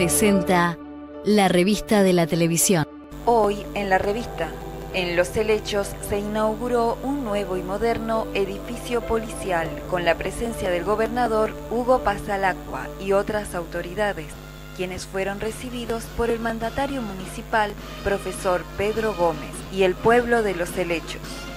presenta la revista de la televisión. Hoy en la revista, en Los Helechos se inauguró un nuevo y moderno edificio policial con la presencia del gobernador Hugo Pasalacqua y otras autoridades, quienes fueron recibidos por el mandatario municipal, profesor Pedro Gómez, y el pueblo de Los Helechos.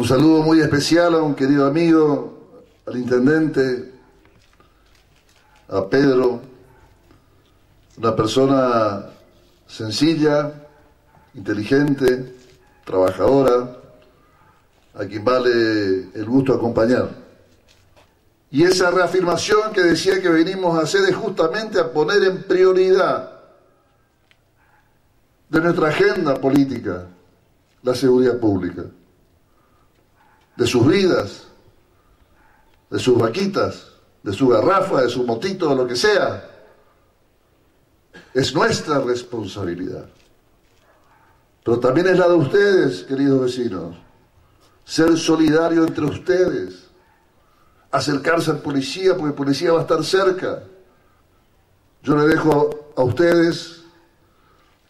Un saludo muy especial a un querido amigo, al intendente, a Pedro, una persona sencilla, inteligente, trabajadora, a quien vale el gusto acompañar. Y esa reafirmación que decía que venimos a hacer es justamente a poner en prioridad de nuestra agenda política la seguridad pública de sus vidas, de sus vaquitas, de su garrafa, de su motito, de lo que sea. Es nuestra responsabilidad. Pero también es la de ustedes, queridos vecinos. Ser solidario entre ustedes. Acercarse al policía, porque el policía va a estar cerca. Yo le dejo a ustedes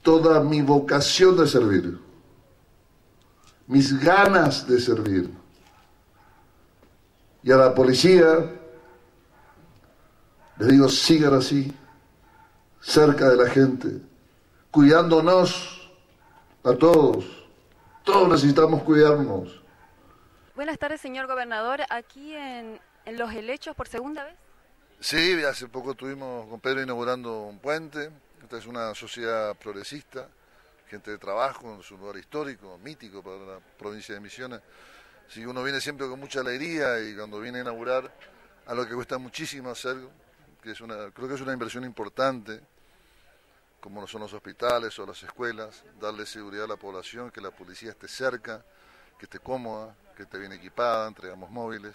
toda mi vocación de servir, mis ganas de servir y a la policía les digo, sigan así, cerca de la gente, cuidándonos a todos. Todos necesitamos cuidarnos. Buenas tardes, señor gobernador. Aquí en, en Los Helechos por segunda vez. Sí, hace poco estuvimos con Pedro inaugurando un puente. Esta es una sociedad progresista, gente de trabajo, es un lugar histórico, mítico para la provincia de Misiones. Si uno viene siempre con mucha alegría y cuando viene a inaugurar algo que cuesta muchísimo hacer, que es una, creo que es una inversión importante, como son los hospitales o las escuelas, darle seguridad a la población, que la policía esté cerca, que esté cómoda, que esté bien equipada, entregamos móviles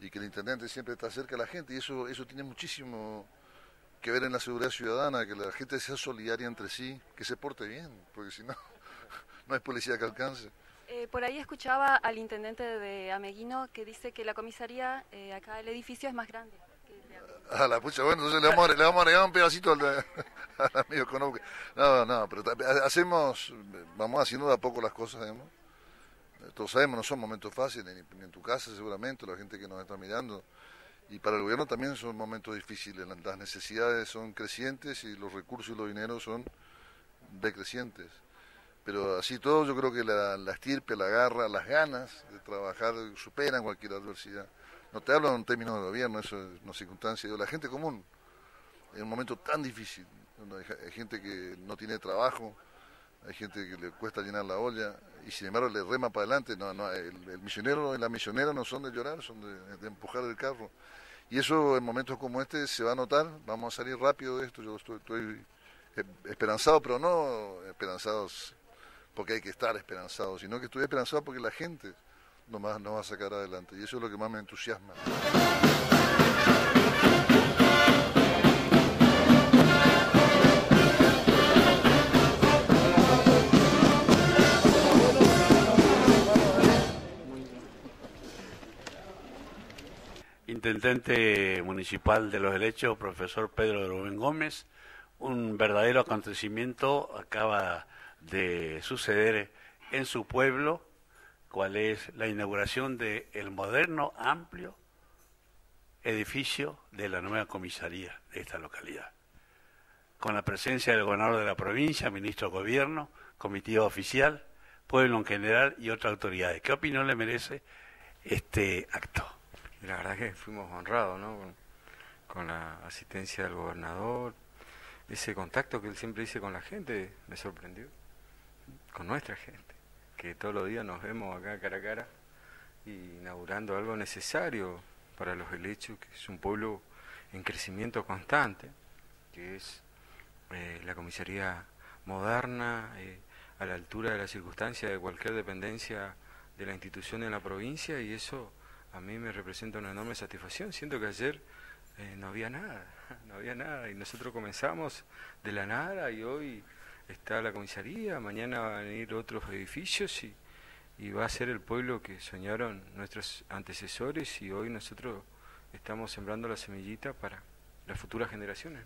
y que el intendente siempre está cerca de la gente y eso, eso tiene muchísimo que ver en la seguridad ciudadana, que la gente sea solidaria entre sí, que se porte bien, porque si no, no hay policía que alcance. Eh, por ahí escuchaba al intendente de Ameguino que dice que la comisaría, eh, acá el edificio es más grande. que. A la pucha, bueno, entonces le vamos, a- le vamos a agregar un pedacito al, al amigo Conauque. No, no, pero hacemos, vamos haciendo de a poco las cosas, digamos. Todos sabemos, no son momentos fáciles, ni, ni en tu casa seguramente, la gente que nos está mirando. Y para el gobierno también son momentos difíciles, la- las necesidades son crecientes y los recursos y los dineros son decrecientes. Pero así todo, yo creo que la, la estirpe, la garra, las ganas de trabajar superan cualquier adversidad. No te hablo en términos de gobierno, eso es una circunstancia, digo, la gente común, en un momento tan difícil, hay gente que no tiene trabajo, hay gente que le cuesta llenar la olla y sin embargo le rema para adelante. No, no, el, el misionero y la misionera no son de llorar, son de, de empujar el carro. Y eso en momentos como este se va a notar, vamos a salir rápido de esto, yo estoy, estoy eh, esperanzado, pero no esperanzados porque hay que estar esperanzado, sino que estoy esperanzado porque la gente nomás nos va a sacar adelante. Y eso es lo que más me entusiasma. Intendente municipal de los helechos, profesor Pedro de Rubén Gómez, un verdadero acontecimiento acaba de suceder en su pueblo, cuál es la inauguración del el moderno, amplio edificio de la nueva comisaría de esta localidad. Con la presencia del gobernador de la provincia, ministro de gobierno, comitiva oficial, pueblo en general y otras autoridades. ¿Qué opinión le merece este acto? la verdad que fuimos honrados, ¿no? Con, la asistencia del gobernador, ese contacto que él siempre dice con la gente, me sorprendió, con nuestra gente, que todos los días nos vemos acá cara a cara, inaugurando algo necesario para los helechos, que es un pueblo en crecimiento constante, que es eh, la comisaría moderna, eh, a la altura de la circunstancia de cualquier dependencia de la institución en la provincia, y eso a mí me representa una enorme satisfacción. Siento que ayer eh, no había nada, no había nada, y nosotros comenzamos de la nada, y hoy está la comisaría, mañana van a venir otros edificios, y, y va a ser el pueblo que soñaron nuestros antecesores, y hoy nosotros estamos sembrando la semillita para las futuras generaciones.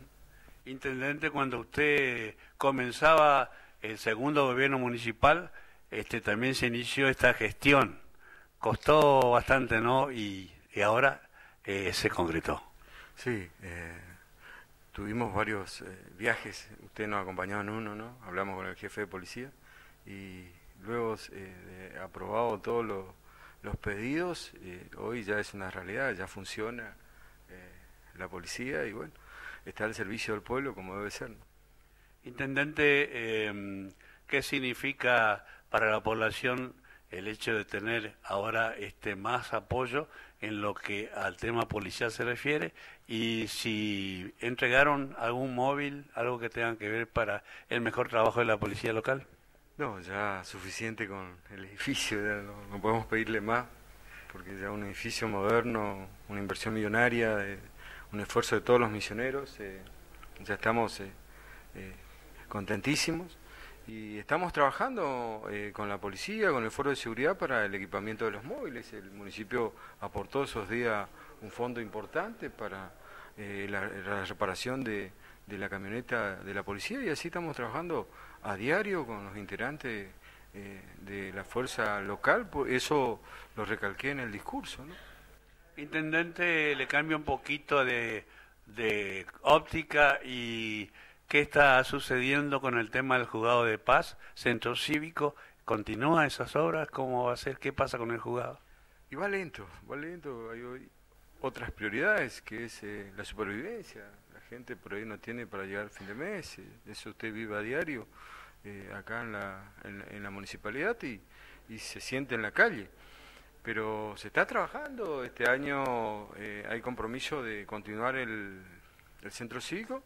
Intendente, cuando usted comenzaba el segundo gobierno municipal, este también se inició esta gestión costó bastante, ¿no? Y, ahora eh, se concretó. Sí, eh, tuvimos varios eh, viajes, usted nos acompañó en uno, ¿no? Hablamos con el jefe de policía y luego de aprobado todos los, los pedidos, hoy ya es una realidad, ya funciona la policía y bueno, está al servicio del pueblo como debe ser. Intendente, ¿qué significa para la población el hecho de tener ahora este más apoyo en lo que al tema policial se refiere y si entregaron algún móvil, algo que tenga que ver para el mejor trabajo de la policía local. No, ya suficiente con el edificio, no, podemos pedirle más, porque ya un edificio moderno, una inversión millonaria, un esfuerzo de todos los misioneros, eh, ya estamos eh, eh, contentísimos y estamos trabajando eh, con la policía, con el foro de seguridad para el equipamiento de los móviles. El municipio aportó esos días un fondo importante para eh, la, reparación de, la camioneta de la policía y así estamos trabajando a diario con los integrantes eh, de la fuerza local. Eso lo recalqué en el discurso. ¿no? Intendente, le cambio un poquito de, de óptica y ¿Qué está sucediendo con el tema del juzgado de paz, centro cívico? ¿Continúa esas obras? ¿Cómo va a ser? ¿Qué pasa con el juzgado? Y va lento, va lento. Hay otras prioridades, que es eh, la supervivencia. La gente por ahí no tiene para llegar al fin de mes. Eh, eso usted vive a diario eh, acá en la, en, la municipalidad y, y se siente en la calle pero se está trabajando. Este año hay compromiso de continuar el, el centro cívico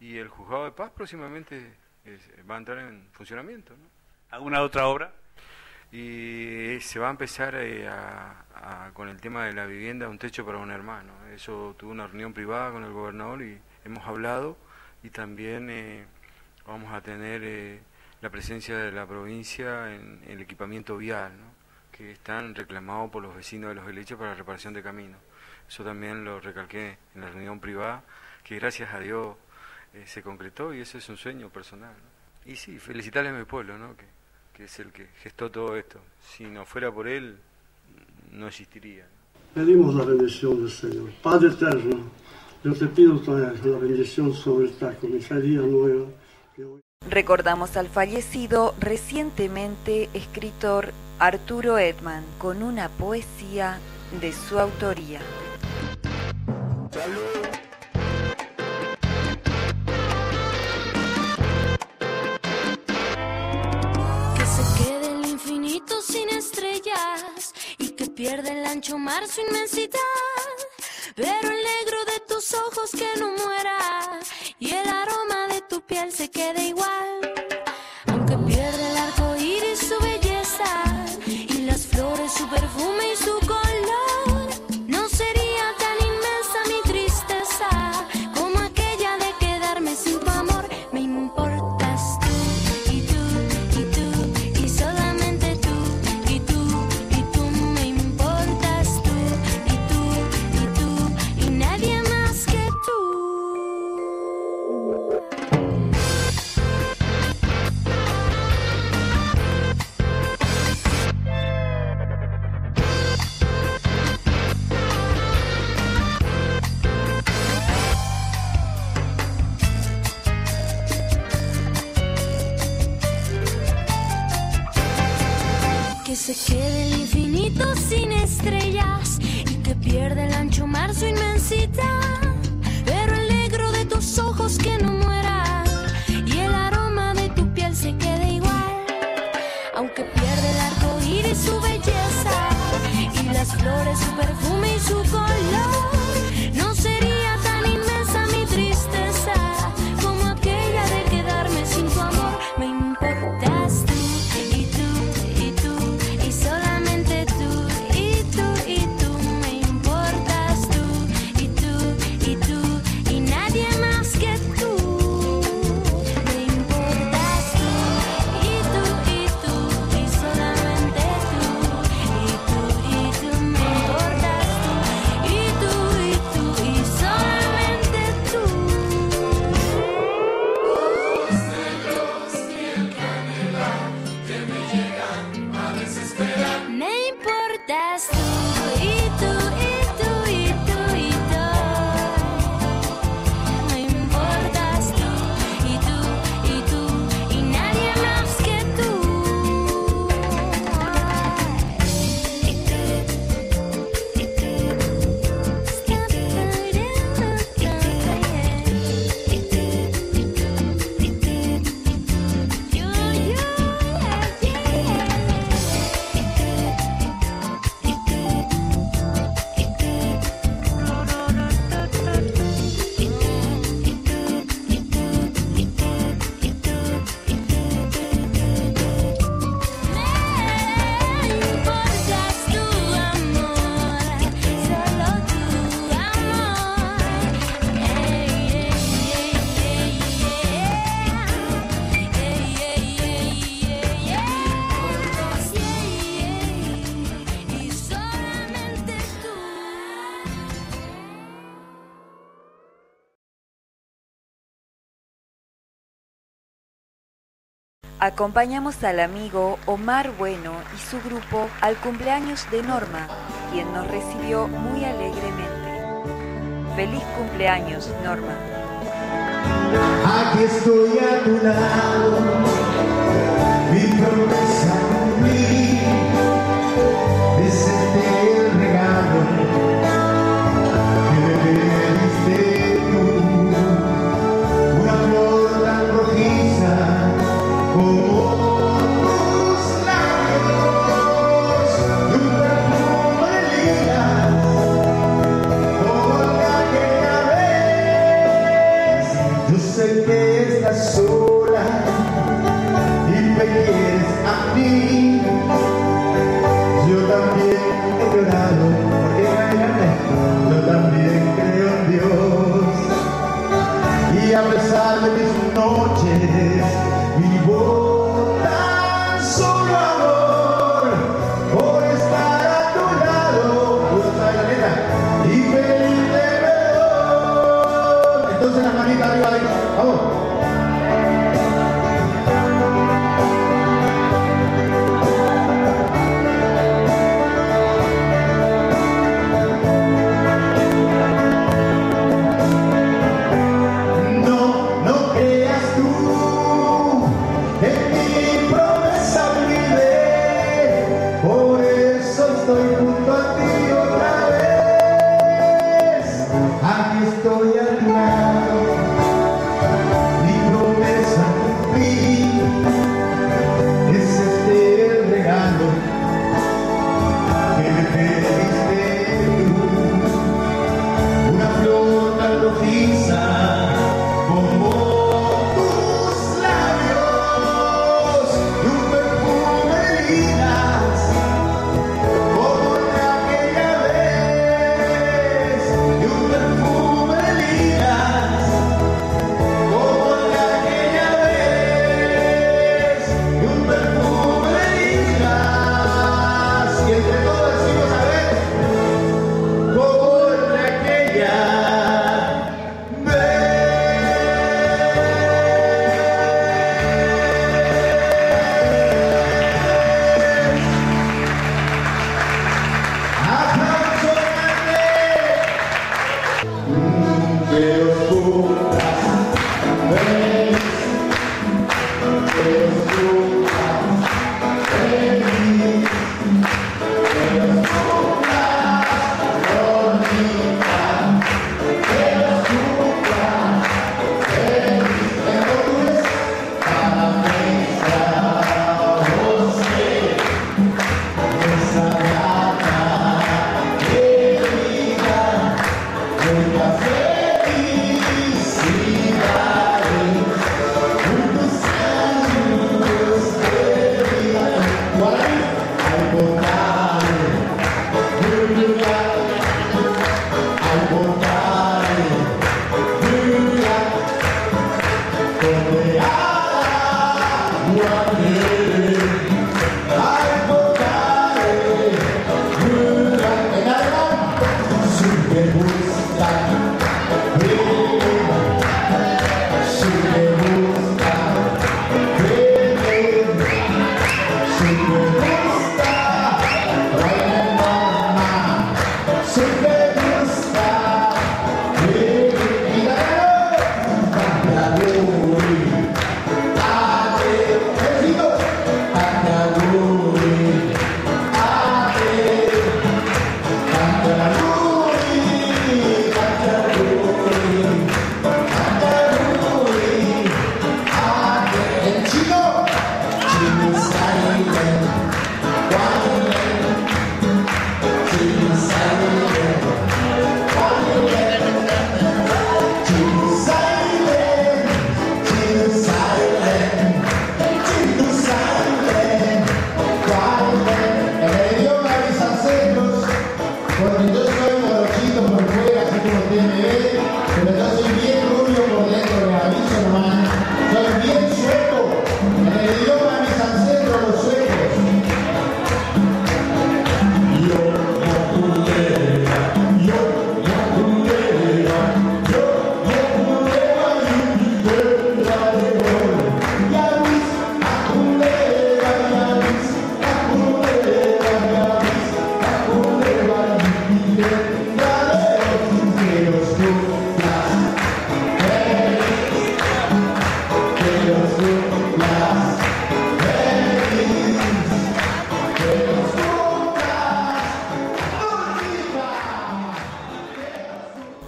y el juzgado de paz próximamente va a entrar en funcionamiento. ¿no? ¿Alguna otra obra? Y se va a empezar eh, a, con el tema de la vivienda, un techo para un hermano. Eso tuvo una reunión privada con el gobernador y hemos hablado y también eh, vamos a tener eh, la presencia de la provincia en, el equipamiento vial, ¿no? que están reclamados por los vecinos de los helechos para la reparación de caminos. Eso también lo recalqué en la reunión privada, que gracias a Dios eh, se concretó y ese es un sueño personal. Y sí, felicitarle a mi pueblo, ¿no? que, que es el que gestó todo esto. Si no fuera por él, no existiría. Pedimos la bendición del Señor. Padre eterno, yo te pido la bendición sobre esta comisaría nueva. Recordamos al fallecido recientemente escritor Arturo Edman con una poesía de su autoría. Pierde el ancho mar su inmensidad, pero el negro de tus ojos que no muera y el aroma de tu piel se quede igual, aunque pierde el arco iris su belleza y las flores su perfume Acompañamos al amigo Omar Bueno y su grupo al cumpleaños de Norma, quien nos recibió muy alegremente. Feliz cumpleaños, Norma. Aquí estoy a tu lado, mi promesa.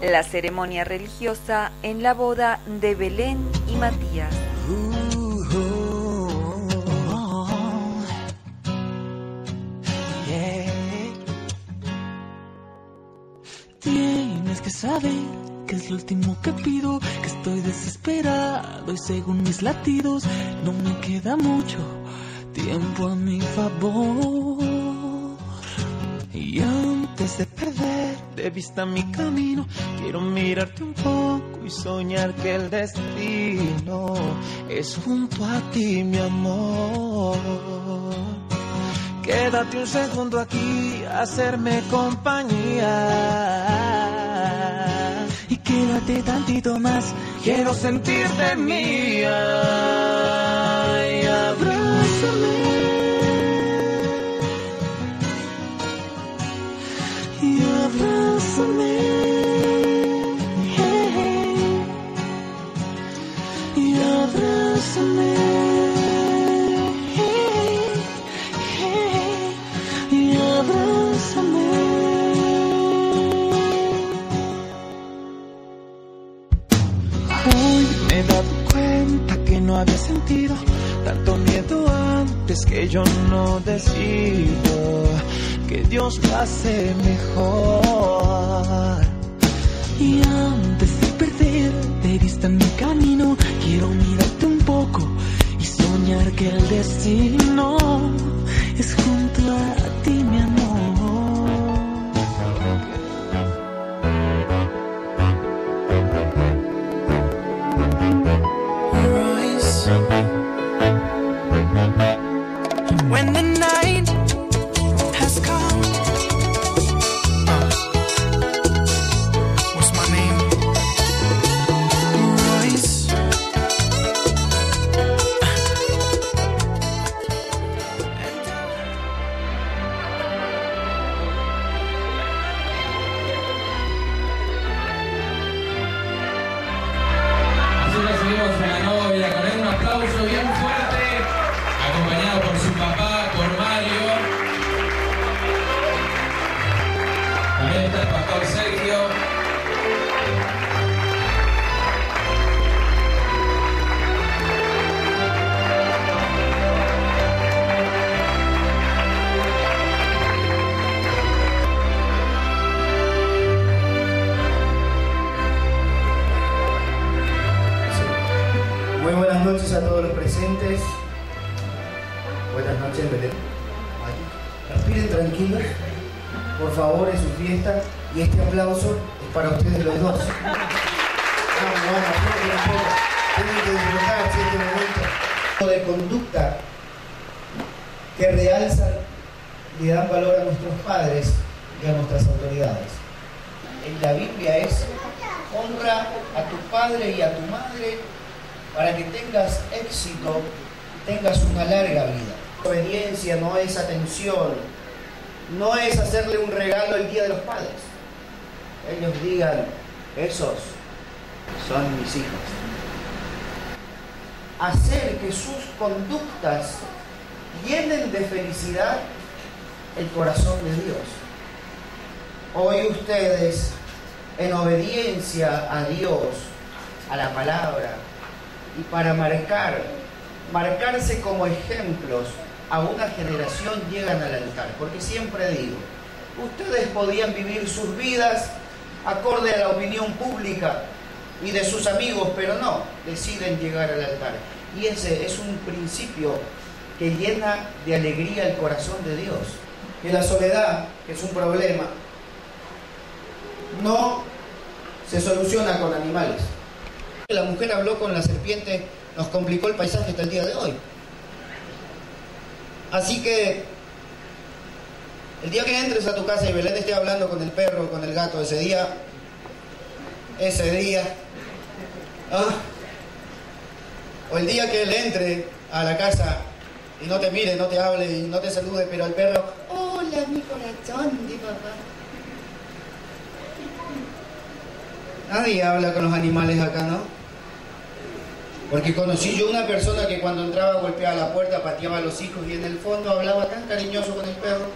La ceremonia religiosa en la boda de Belén y Matías. Tienes que saber que es lo último que pido, que estoy desesperado y según mis latidos no me queda mucho tiempo a mi favor. Vista mi camino, quiero mirarte un poco y soñar que el destino es junto a ti, mi amor. Quédate un segundo aquí, hacerme compañía. Y quédate tantito más, quiero sentirte mía. Y abrázame. Noches a todos los presentes. Buenas noches, Belén. Respiren tranquilos. Por favor, es su fiesta. Y este aplauso es para ustedes los dos. Vamos, vamos. Tienen que disfrutar este momento. de conducta que realzan y dan valor a nuestros padres y a nuestras autoridades. En la Biblia es honra a tu padre y a tu madre para que tengas éxito tengas una larga vida. Obediencia no es atención, no es hacerle un regalo el día de los padres. Ellos digan, esos son mis hijos. Hacer que sus conductas llenen de felicidad el corazón de Dios. Hoy ustedes, en obediencia a Dios, a la palabra, y para marcar, marcarse como ejemplos a una generación, llegan al altar. Porque siempre digo, ustedes podían vivir sus vidas acorde a la opinión pública y de sus amigos, pero no, deciden llegar al altar. Y ese es un principio que llena de alegría el corazón de Dios. Que la soledad, que es un problema, no se soluciona con animales. La mujer habló con la serpiente, nos complicó el paisaje hasta el día de hoy. Así que el día que entres a tu casa y Belén esté hablando con el perro, con el gato, ese día, ese día, ¿ah? o el día que él entre a la casa y no te mire, no te hable y no te salude, pero el perro, hola mi corazón de papá. Nadie habla con los animales acá, ¿no? Porque conocí yo una persona que cuando entraba golpeaba la puerta, pateaba a los hijos y en el fondo hablaba tan cariñoso con el perro.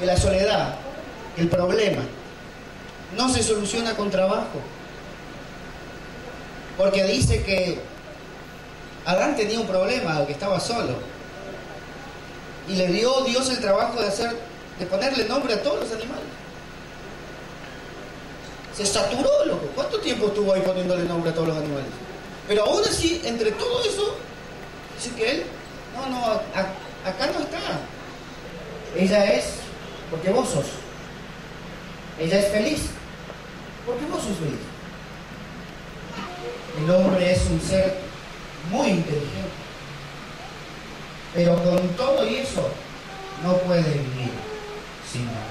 Que la soledad, el problema, no se soluciona con trabajo. Porque dice que Adán tenía un problema, que estaba solo. Y le dio Dios el trabajo de hacer, de ponerle nombre a todos los animales. Se saturó, loco. ¿Cuánto tiempo estuvo ahí poniéndole nombre a todos los animales? Pero aún así, entre todo eso, dice que él, no, no, acá no está. Ella es, porque vos sos. Ella es feliz, porque vos sos feliz. El hombre es un ser muy inteligente. Pero con todo y eso, no puede vivir sin nada.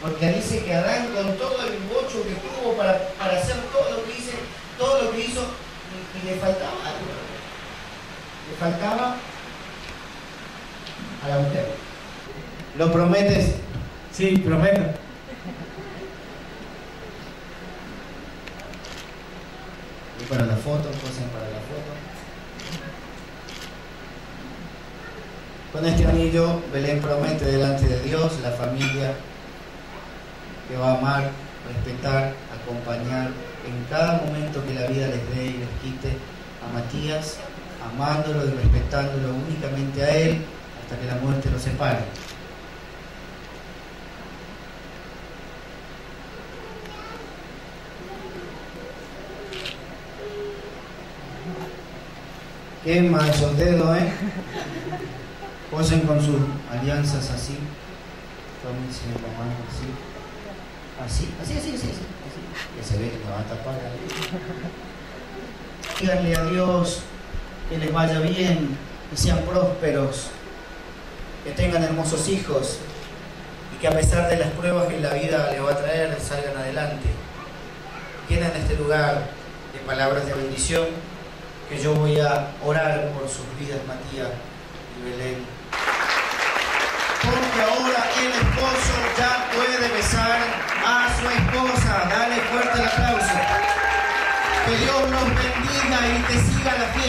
Porque dice que Adán, con todo el bocho que tuvo para, para hacer todo lo que hizo, todo lo que hizo, y, y le faltaba algo. Le faltaba a la mujer. ¿Lo prometes? Sí, prometo. Y para la foto, posen para la foto. Con este anillo, Belén promete delante de Dios, la familia, que va a amar, respetar, acompañar en cada momento que la vida les dé y les quite a Matías, amándolo y respetándolo únicamente a él hasta que la muerte lo separe. Qué macho dedo, ¿eh? Posen con sus alianzas así. Tómense la mano así. Así, así, así, así, así. Que se ve que me va a tapar. Díganle a Dios que les vaya bien, que sean prósperos, que tengan hermosos hijos y que a pesar de las pruebas que la vida les va a traer, salgan adelante. Queden en este lugar de palabras de bendición que yo voy a orar por sus vidas, Matías y Belén. Porque ahora el esposo siga la fiesta.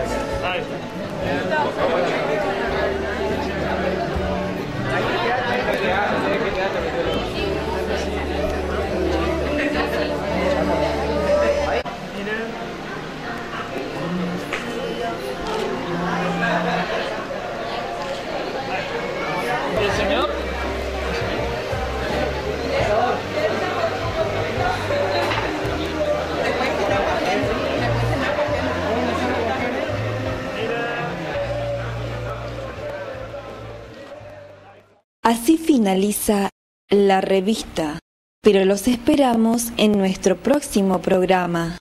Aye. finaliza la revista, pero los esperamos en nuestro próximo programa.